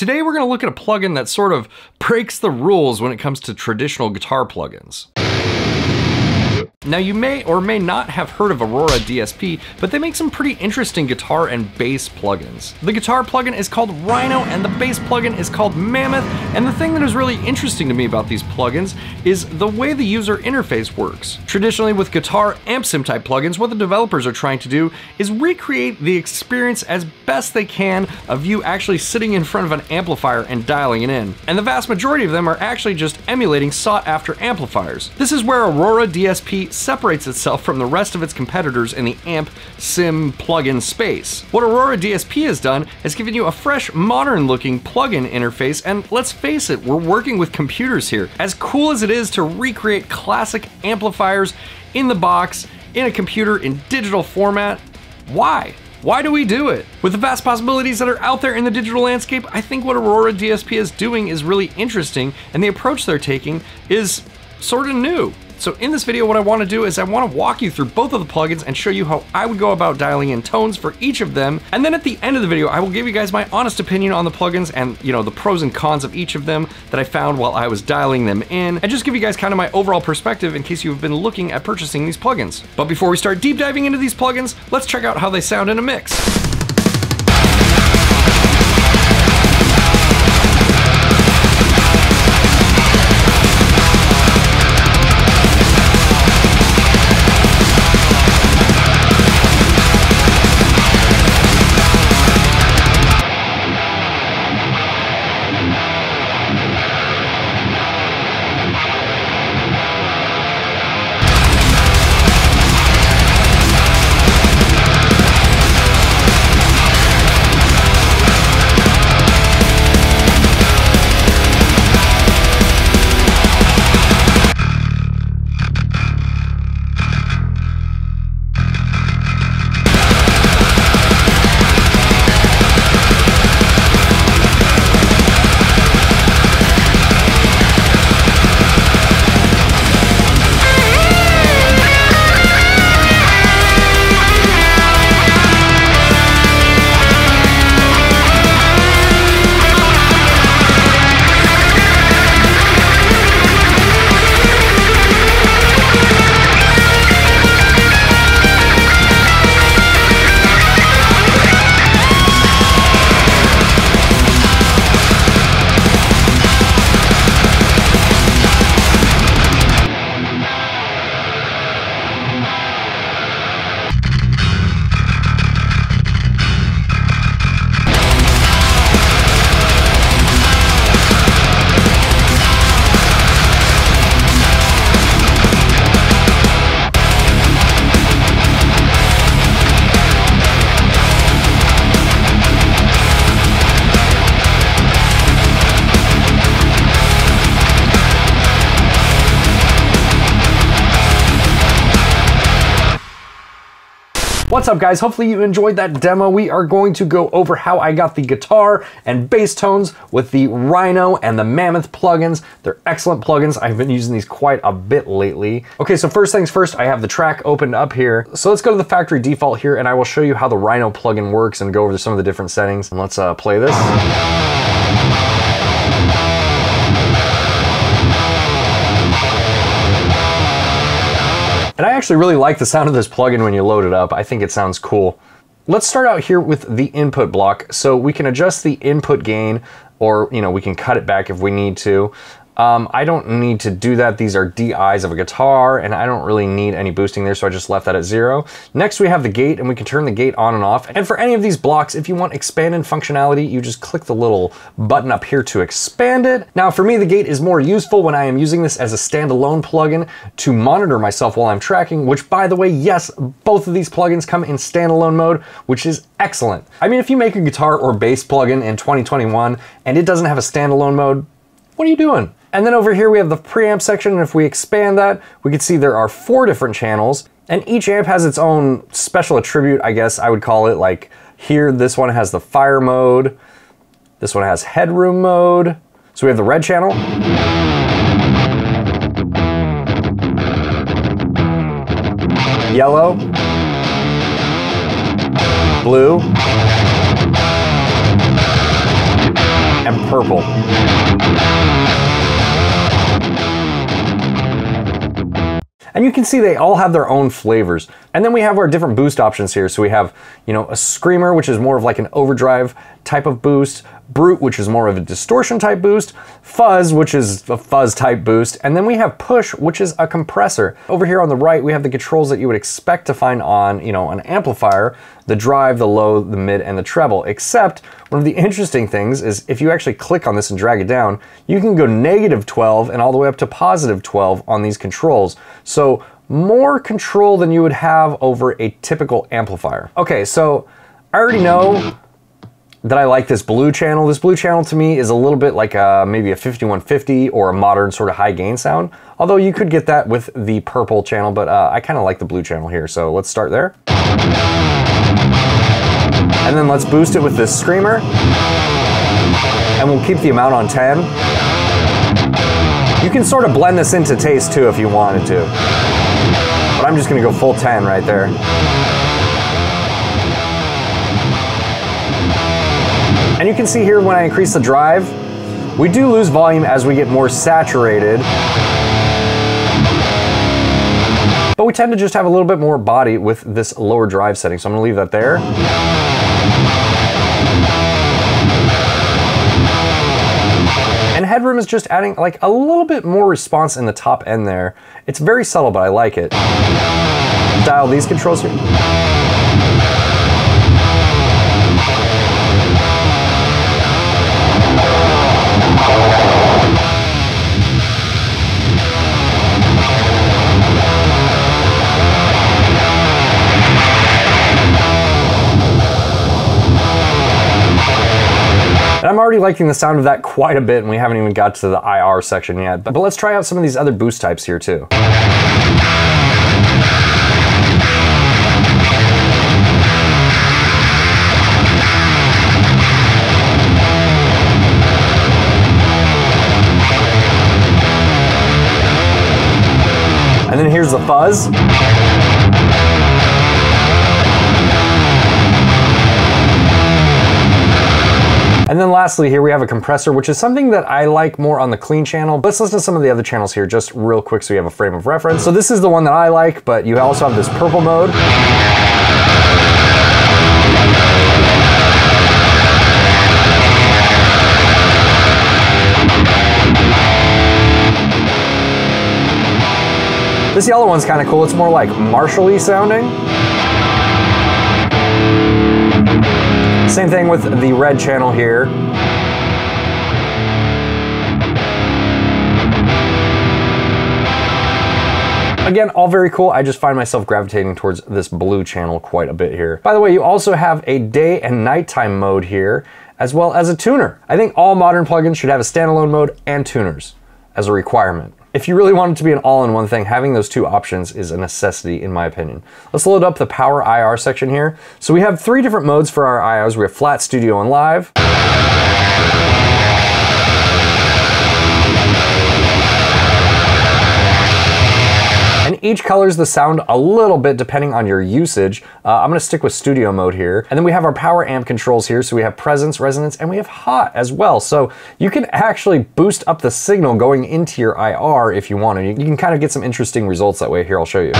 Today we're going to look at a plugin that sort of breaks the rules when it comes to traditional guitar plugins. Now you may or may not have heard of Aurora DSP, but they make some pretty interesting guitar and bass plugins. The guitar plugin is called Rhino and the bass plugin is called Mammoth, and the thing that is really interesting to me about these plugins is the way the user interface works. Traditionally with guitar amp sim type plugins, what the developers are trying to do is recreate the experience as best they can of you actually sitting in front of an amplifier and dialing it in. And the vast majority of them are actually just emulating sought after amplifiers. This is where Aurora DSP separates itself from the rest of its competitors in the amp sim plugin space. What Aurora DSP has done is given you a fresh, modern looking plugin interface, and let's face it, we're working with computers here. As cool as it is to recreate classic amplifiers in the box, in a computer, in digital format, why? Why do we do it? With the vast possibilities that are out there in the digital landscape, I think what Aurora DSP is doing is really interesting, and the approach they're taking is sort of new. So in this video, what I wanna do is I wanna walk you through both of the plugins and show you how I would go about dialing in tones for each of them. And then at the end of the video, I will give you guys my honest opinion on the plugins and you know the pros and cons of each of them that I found while I was dialing them in, and just give you guys kind of my overall perspective in case you've been looking at purchasing these plugins. But before we start deep diving into these plugins, let's check out how they sound in a mix. What's up guys? Hopefully you enjoyed that demo. We are going to go over how I got the guitar and bass tones with the Rhino and the Mammoth plugins. They're excellent plugins. I've been using these quite a bit lately. Okay, so first things first, I have the track opened up here. So let's go to the factory default here and I will show you how the Rhino plugin works and go over some of the different settings. And let's uh, play this. And I actually really like the sound of this plugin when you load it up. I think it sounds cool. Let's start out here with the input block. So we can adjust the input gain or you know we can cut it back if we need to. Um, I don't need to do that. These are DIs of a guitar and I don't really need any boosting there, so I just left that at zero. Next we have the gate and we can turn the gate on and off. And for any of these blocks, if you want expanded functionality, you just click the little button up here to expand it. Now for me, the gate is more useful when I am using this as a standalone plugin to monitor myself while I'm tracking, which by the way, yes, both of these plugins come in standalone mode, which is excellent. I mean, if you make a guitar or bass plugin in 2021 and it doesn't have a standalone mode, what are you doing? And then over here we have the preamp section, and if we expand that, we can see there are four different channels, and each amp has its own special attribute, I guess I would call it. Like here, this one has the fire mode, this one has headroom mode. So we have the red channel. Yellow. Blue. and purple. And you can see they all have their own flavors. And then we have our different boost options here. So we have, you know, a Screamer, which is more of like an overdrive type of boost, Brute, which is more of a distortion type boost, Fuzz, which is a fuzz type boost, and then we have Push, which is a compressor. Over here on the right, we have the controls that you would expect to find on, you know, an amplifier, the drive, the low, the mid, and the treble, except one of the interesting things is if you actually click on this and drag it down, you can go negative 12 and all the way up to positive 12 on these controls. So more control than you would have over a typical amplifier. Okay, so I already know that I like this blue channel. This blue channel to me is a little bit like a, maybe a 5150 or a modern sort of high gain sound. Although you could get that with the purple channel, but uh, I kind of like the blue channel here. So let's start there. And then let's boost it with this screamer. And we'll keep the amount on 10. You can sort of blend this into taste too if you wanted to. But I'm just gonna go full 10 right there. And you can see here when I increase the drive, we do lose volume as we get more saturated. But we tend to just have a little bit more body with this lower drive setting, so I'm gonna leave that there. And headroom is just adding like a little bit more response in the top end there. It's very subtle, but I like it. Dial these controls here. Liking the sound of that quite a bit and we haven't even got to the IR section yet. But, but let's try out some of these other boost types here too. And then here's the fuzz. Lastly here we have a compressor, which is something that I like more on the clean channel. Let's listen to some of the other channels here just real quick so we have a frame of reference. So this is the one that I like, but you also have this purple mode. This yellow one's kind of cool. It's more like Marshall-y sounding. Same thing with the red channel here. Again, all very cool. I just find myself gravitating towards this blue channel quite a bit here. By the way, you also have a day and nighttime mode here, as well as a tuner. I think all modern plugins should have a standalone mode and tuners as a requirement. If you really want it to be an all-in-one thing, having those two options is a necessity in my opinion. Let's load up the power IR section here. So we have three different modes for our IRs. We have flat, studio, and live. Each colors the sound a little bit depending on your usage. Uh, I'm gonna stick with studio mode here. And then we have our power amp controls here. So we have presence, resonance, and we have hot as well. So you can actually boost up the signal going into your IR if you want to. You can kind of get some interesting results that way. Here, I'll show you.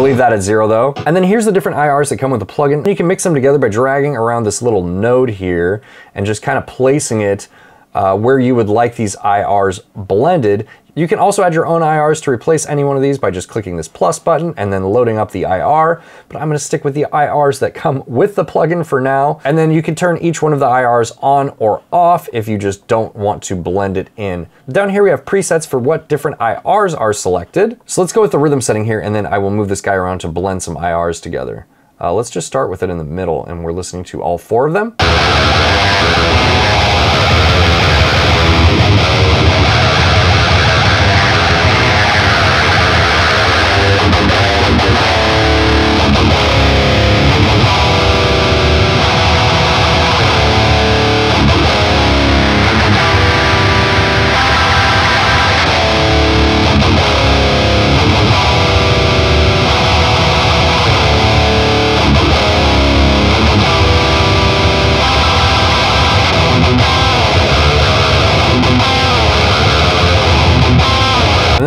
Gonna leave that at zero though. And then here's the different IRs that come with the plugin. You can mix them together by dragging around this little node here and just kind of placing it uh, where you would like these IRs blended. You can also add your own IRs to replace any one of these by just clicking this plus button and then loading up the IR. But I'm gonna stick with the IRs that come with the plugin for now. And then you can turn each one of the IRs on or off if you just don't want to blend it in. Down here we have presets for what different IRs are selected. So let's go with the rhythm setting here and then I will move this guy around to blend some IRs together. Uh, let's just start with it in the middle and we're listening to all four of them.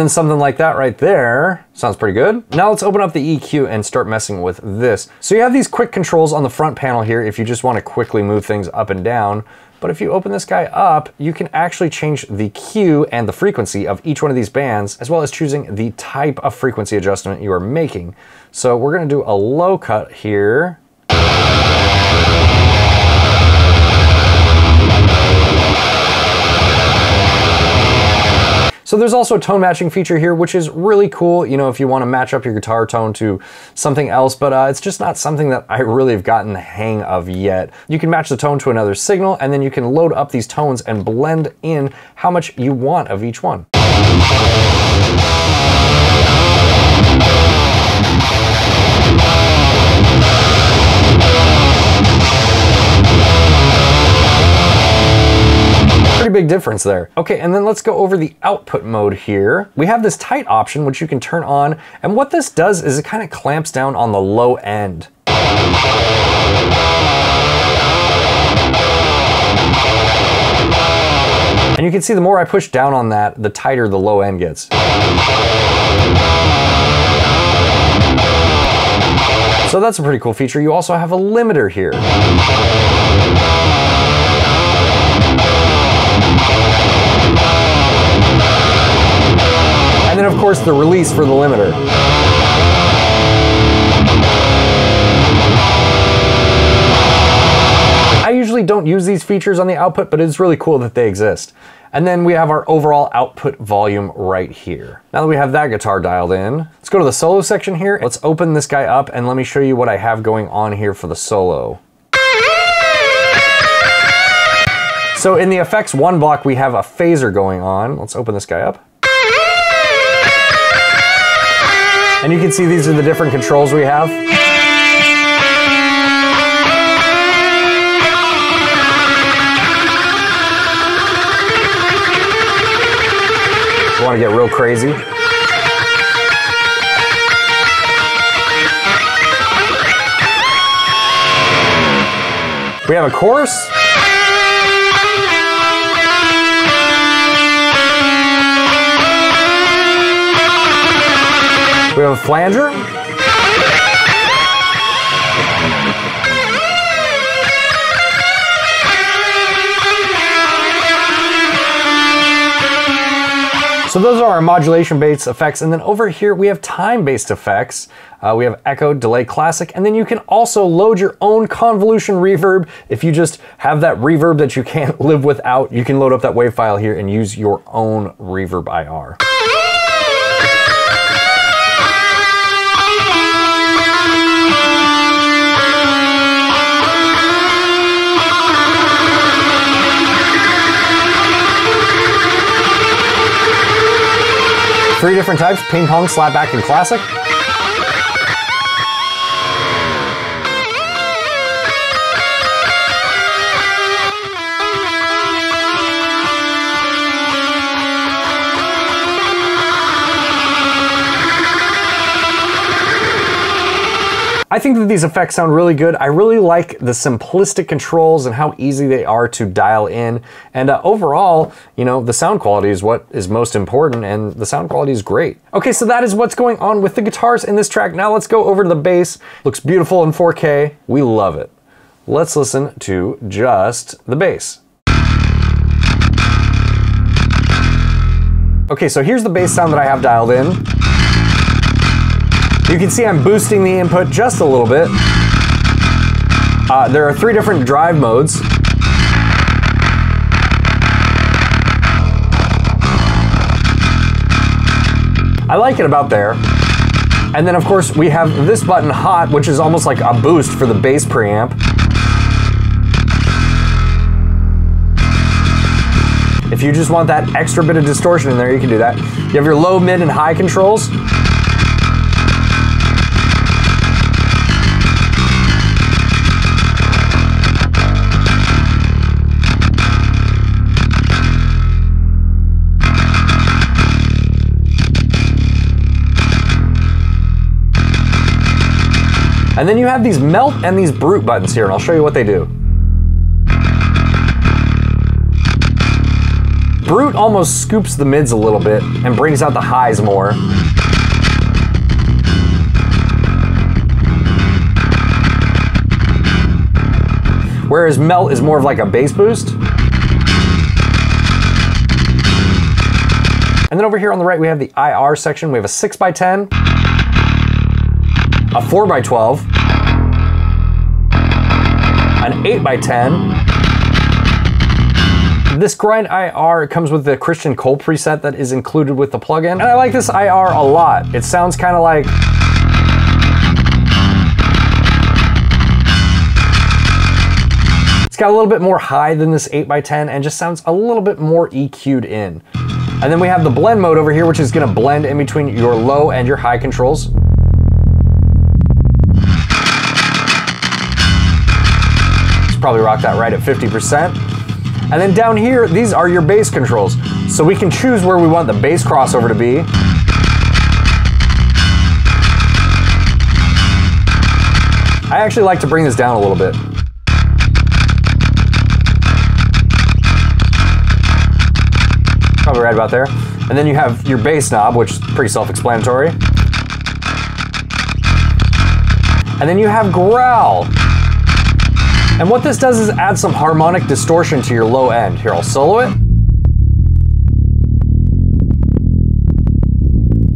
Something like that right there. Sounds pretty good. Now let's open up the EQ and start messing with this. So you have these quick controls on the front panel here if you just want to quickly move things up and down. But if you open this guy up, you can actually change the Q and the frequency of each one of these bands, as well as choosing the type of frequency adjustment you are making. So we're gonna do a low cut here. So there's also a tone matching feature here, which is really cool, you know, if you want to match up your guitar tone to something else, but uh, it's just not something that I really have gotten the hang of yet. You can match the tone to another signal, and then you can load up these tones and blend in how much you want of each one. Big difference there. Okay, and then let's go over the output mode here. We have this tight option, which you can turn on, and what this does is it kind of clamps down on the low end. And you can see the more I push down on that, the tighter the low end gets. So that's a pretty cool feature. You also have a limiter here. And then of course the release for the limiter. I usually don't use these features on the output, but it's really cool that they exist. And then we have our overall output volume right here. Now that we have that guitar dialed in, let's go to the solo section here. Let's open this guy up and let me show you what I have going on here for the solo. So in the effects one block, we have a phaser going on. Let's open this guy up. And you can see these are the different controls we have. want to get real crazy. We have a chorus. We have a flanger. So those are our modulation-based effects. And then over here, we have time-based effects. Uh, we have echo, delay, classic, and then you can also load your own convolution reverb. If you just have that reverb that you can't live without, you can load up that wave file here and use your own reverb IR. Three different types, ping pong, slapback, and classic. I think that these effects sound really good. I really like the simplistic controls and how easy they are to dial in. And uh, overall, you know, the sound quality is what is most important and the sound quality is great. Okay, so that is what's going on with the guitars in this track. Now let's go over to the bass. Looks beautiful in 4K. We love it. Let's listen to just the bass. Okay, so here's the bass sound that I have dialed in. You can see I'm boosting the input just a little bit. Uh, there are three different drive modes. I like it about there. And then of course we have this button hot, which is almost like a boost for the bass preamp. If you just want that extra bit of distortion in there, you can do that. You have your low, mid, and high controls. And then you have these melt and these brute buttons here, and I'll show you what they do. Brute almost scoops the mids a little bit and brings out the highs more. Whereas Melt is more of like a bass boost. And then over here on the right, we have the IR section. We have a 6x10, a 4x12, an 8x10. This grind IR comes with the Christian Cole preset that is included with the plugin. And I like this IR a lot. It sounds kind of like It's got a little bit more high than this 8x10 and just sounds a little bit more EQ'd in. And then we have the blend mode over here, which is gonna blend in between your low and your high controls. Probably rock that right at 50%. And then down here, these are your bass controls. So we can choose where we want the bass crossover to be. I actually like to bring this down a little bit. Probably right about there. And then you have your bass knob, which is pretty self-explanatory. And then you have growl. And what this does is add some harmonic distortion to your low end. Here, I'll solo it.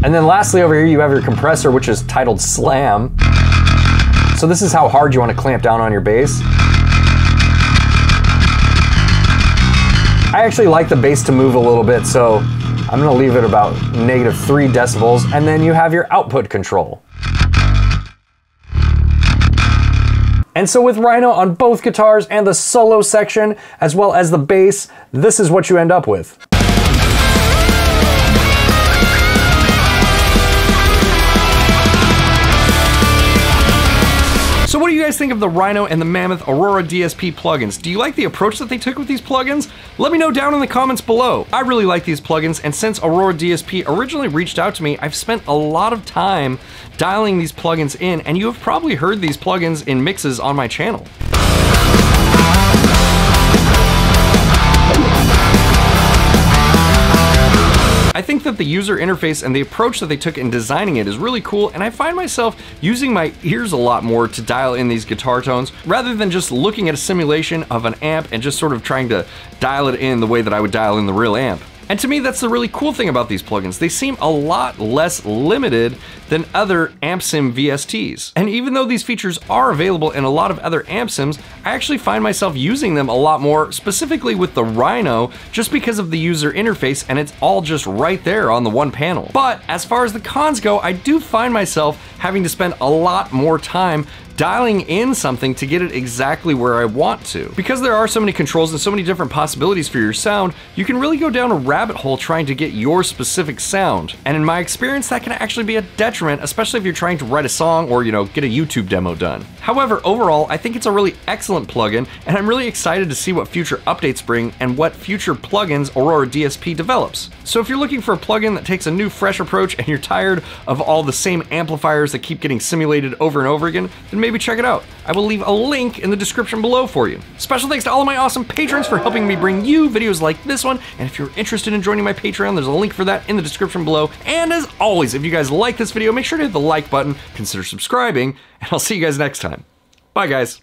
And then lastly over here, you have your compressor, which is titled Slam. So this is how hard you want to clamp down on your bass. I actually like the bass to move a little bit, so I'm gonna leave it about negative three decibels, and then you have your output control. And so with Rhino on both guitars and the solo section, as well as the bass, this is what you end up with. So what do you guys think of the Rhino and the Mammoth Aurora DSP plugins? Do you like the approach that they took with these plugins? Let me know down in the comments below. I really like these plugins, and since Aurora DSP originally reached out to me, I've spent a lot of time dialing these plugins in, and you have probably heard these plugins in mixes on my channel. I think that the user interface and the approach that they took in designing it is really cool, and I find myself using my ears a lot more to dial in these guitar tones, rather than just looking at a simulation of an amp and just sort of trying to dial it in the way that I would dial in the real amp. And to me, that's the really cool thing about these plugins. They seem a lot less limited than other AmpSim VSTs. And even though these features are available in a lot of other AmpSims, I actually find myself using them a lot more, specifically with the Rhino, just because of the user interface and it's all just right there on the one panel. But as far as the cons go, I do find myself having to spend a lot more time dialing in something to get it exactly where I want to. Because there are so many controls and so many different possibilities for your sound, you can really go down a rabbit hole trying to get your specific sound. And in my experience, that can actually be a detriment, especially if you're trying to write a song or, you know, get a YouTube demo done. However, overall, I think it's a really excellent plugin, and I'm really excited to see what future updates bring and what future plugins Aurora DSP develops. So if you're looking for a plugin that takes a new, fresh approach and you're tired of all the same amplifiers that keep getting simulated over and over again, then maybe maybe check it out. I will leave a link in the description below for you. Special thanks to all of my awesome patrons for helping me bring you videos like this one. And if you're interested in joining my Patreon, there's a link for that in the description below. And as always, if you guys like this video, make sure to hit the like button, consider subscribing, and I'll see you guys next time. Bye, guys.